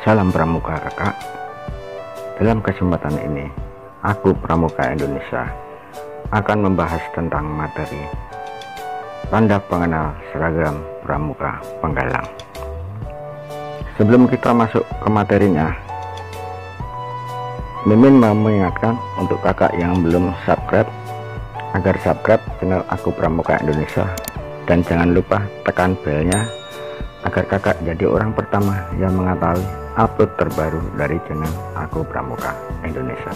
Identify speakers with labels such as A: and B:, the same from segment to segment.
A: Salam Pramuka kakak. Dalam kesempatan ini Aku Pramuka Indonesia Akan membahas tentang materi Tanda pengenal seragam Pramuka Penggalang. Sebelum kita masuk ke materinya Mimin mau mengingatkan untuk kakak yang belum subscribe agar subscribe channel aku Pramuka Indonesia. Dan jangan lupa tekan belnya agar kakak jadi orang pertama yang mengetahui upload terbaru dari channel aku Pramuka Indonesia.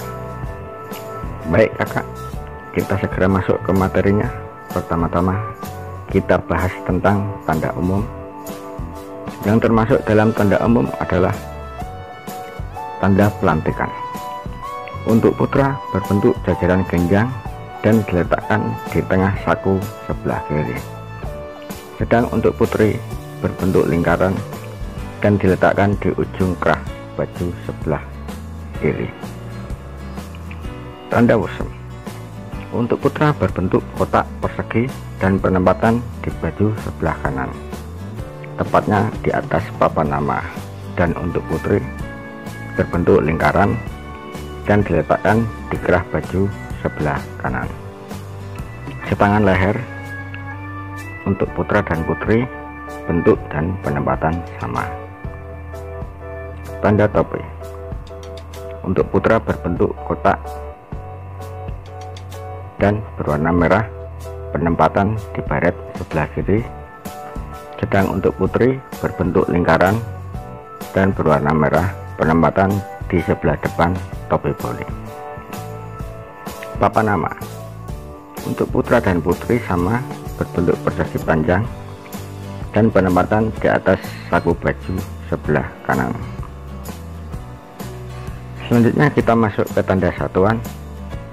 A: Baik kakak. Kita segera masuk ke materinya. Pertama-tama kita bahas tentang tanda umum. Yang termasuk dalam tanda umum adalah tanda pelantikan. Untuk putra berbentuk jajaran genjang dan diletakkan di tengah saku sebelah kiri. Sedang untuk putri berbentuk lingkaran dan diletakkan di ujung kerah baju sebelah kiri. Tanda wusem untuk putra berbentuk kotak persegi dan penempatan di baju sebelah kanan, tepatnya di atas papan nama, dan untuk putri berbentuk lingkaran dan diletakkan di kerah baju sebelah kanan. Setangan leher untuk putra dan putri bentuk dan penempatan sama tanda topi. Untuk putra berbentuk kotak dan berwarna merah penempatan di baret sebelah kiri. Sedang untuk putri berbentuk lingkaran dan berwarna merah penempatan di sebelah depan topi boli. Papan nama. Untuk putra dan putri sama berbentuk persegi panjang dan penempatan di atas saku baju sebelah kanan selanjutnya kita masuk ke tanda satuan.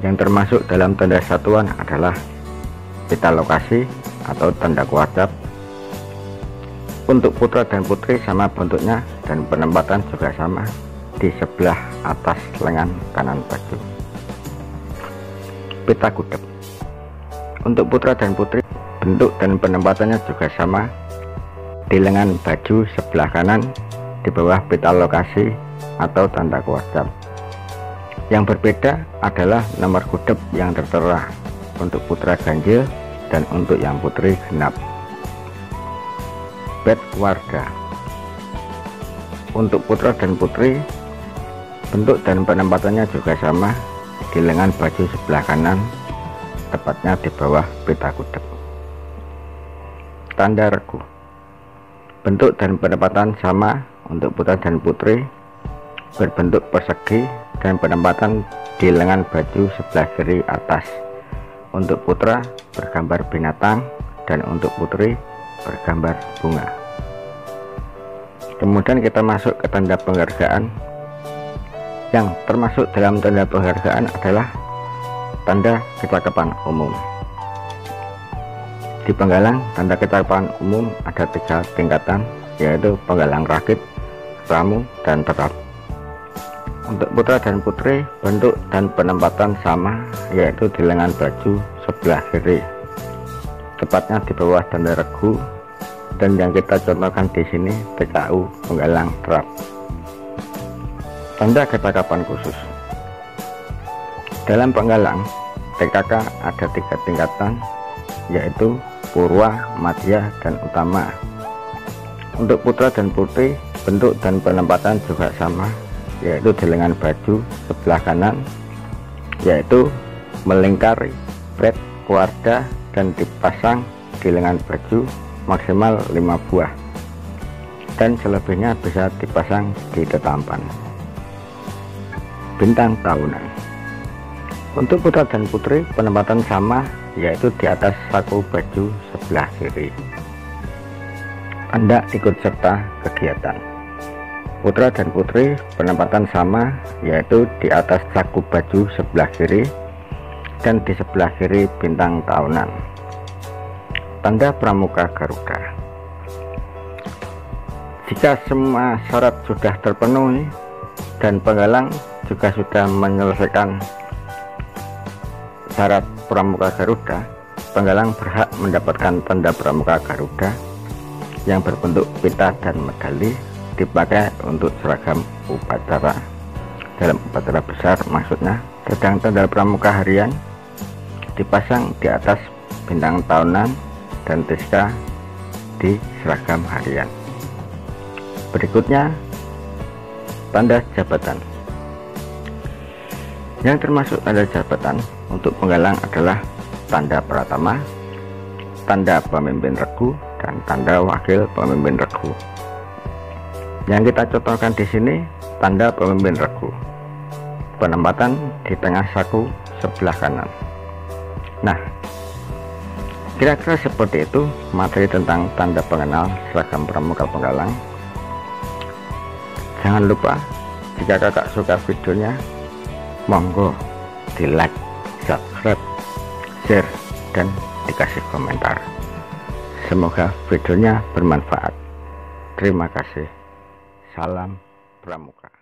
A: Yang termasuk dalam tanda satuan adalah pita lokasi atau tanda kuadrat. Untuk putra dan putri sama bentuknya dan penempatan juga sama di sebelah atas lengan kanan baju. Pita kudep untuk putra dan putri bentuk dan penempatannya juga sama. Di lengan baju sebelah kanan di bawah pita lokasi atau tanda kuadrat yang berbeda adalah nomor kudep yang tertera untuk putra ganjil dan untuk yang putri genap. Bed warga. Untuk putra dan putri bentuk dan penempatannya juga sama di lengan baju sebelah kanan tepatnya di bawah pita kudep. Tanda regu. Bentuk dan penempatan sama untuk putra dan putri berbentuk persegi dan penempatan di lengan baju sebelah kiri atas. Untuk putra bergambar binatang dan untuk putri bergambar bunga. Kemudian kita masuk ke tanda penghargaan. Yang termasuk dalam tanda penghargaan adalah tanda kecakapan umum. Di Penggalang, tanda kecakapan umum ada tiga tingkatan, yaitu Penggalang Rakit, Ramu, dan Tetap. Untuk putra dan putri, bentuk dan penempatan sama, yaitu di lengan baju sebelah kiri, tepatnya di bawah tanda regu, dan yang kita contohkan di sini TKU Penggalang Terap. Tanda ketakapan khusus dalam penggalang TKK ada tiga tingkatan yaitu Purwa, Madya, dan Utama. Untuk putra dan putri, bentuk dan penempatan juga sama, yaitu di lengan baju sebelah kanan, yaitu melingkari pret keluarga dan dipasang di lengan baju maksimal 5 buah dan selebihnya bisa dipasang di tetampan bintang tahunan untuk putra dan putri penempatan sama yaitu di atas saku baju sebelah kiri. Anda ikut serta kegiatan. Putra dan putri penempatan sama yaitu di atas saku baju sebelah kiri dan di sebelah kiri bintang tahunan. Tanda Pramuka Garuda. Jika semua syarat sudah terpenuhi dan penggalang juga sudah menyelesaikan syarat Pramuka Garuda, penggalang berhak mendapatkan tanda Pramuka Garuda yang berbentuk pita dan medali dipakai untuk seragam upacara. Dalam upacara besar maksudnya sedang tanda pramuka harian dipasang di atas bintang tahunan dan testa di seragam harian. Berikutnya tanda jabatan. Yang termasuk tanda jabatan untuk penggalang adalah tanda pratama tanda pemimpin regu dan tanda wakil pemimpin regu yang kita contohkan di sini tanda pemimpin regu. Penempatan di tengah saku sebelah kanan. Nah kira-kira seperti itu materi tentang tanda pengenal seragam pramuka penggalang. Jangan lupa jika kakak suka videonya monggo di like subscribe share dan dikasih komentar. Semoga videonya bermanfaat. Terima kasih salam pramuka